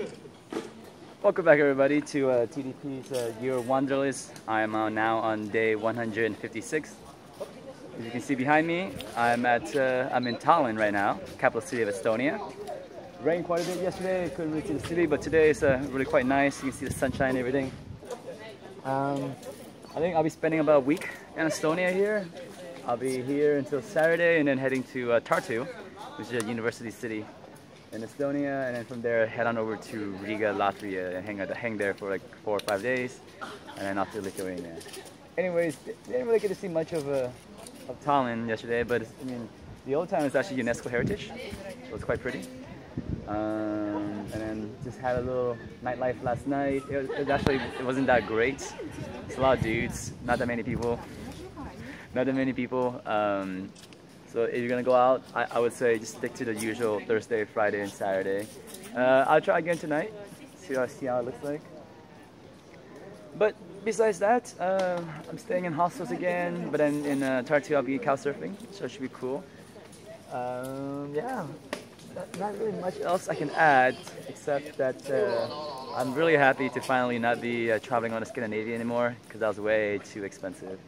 Welcome back everybody to uh, TTP's uh, Year Wanderlust. I am uh, now on day 156. As you can see behind me, I'm at uh, I'm in Tallinn right now, capital city of Estonia. Rained quite a bit yesterday, couldn't really see the city, but today is uh, really quite nice. You can see the sunshine and everything. Um, I think I'll be spending about a week in Estonia here. I'll be here until Saturday and then heading to uh, Tartu, which is a university city in Estonia, and then from there head on over to Riga, Latvia, and hang hang there for like four or five days, and then off to Lithuania. Anyways, didn't really get to see much of uh, of Tallinn yesterday, but I mean, the old town is actually UNESCO heritage, so it's quite pretty. Um, and then just had a little nightlife last night. It, was, it actually it wasn't that great. It's a lot of dudes, not that many people, not that many people. Um, so if you're gonna go out, I, I, would say just stick to the usual Thursday, Friday, and Saturday. Uh, I'll try again tonight. See how see how it looks like. But besides that, uh, I'm staying in hostels again. But then in uh, Tartu, I'll be couch surfing, so it should be cool. Um, yeah, not, not, really much else I can add except that uh, I'm really happy to finally not be uh, traveling on a Scandinavia anymore because that was way too expensive.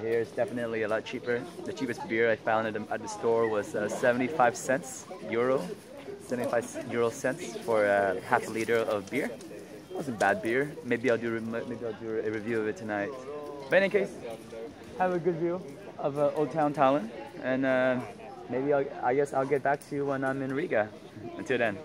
Here it's definitely a lot cheaper. The cheapest beer I found at the, at the store was uh, 75 cents euro, 75 euro cents for uh, half a liter of beer. It wasn't bad beer. Maybe I'll do maybe I'll do a review of it tonight. But in any case, have a good view of uh, Old Town Tallinn, and uh, maybe I'll, I guess I'll get back to you when I'm in Riga. Until then.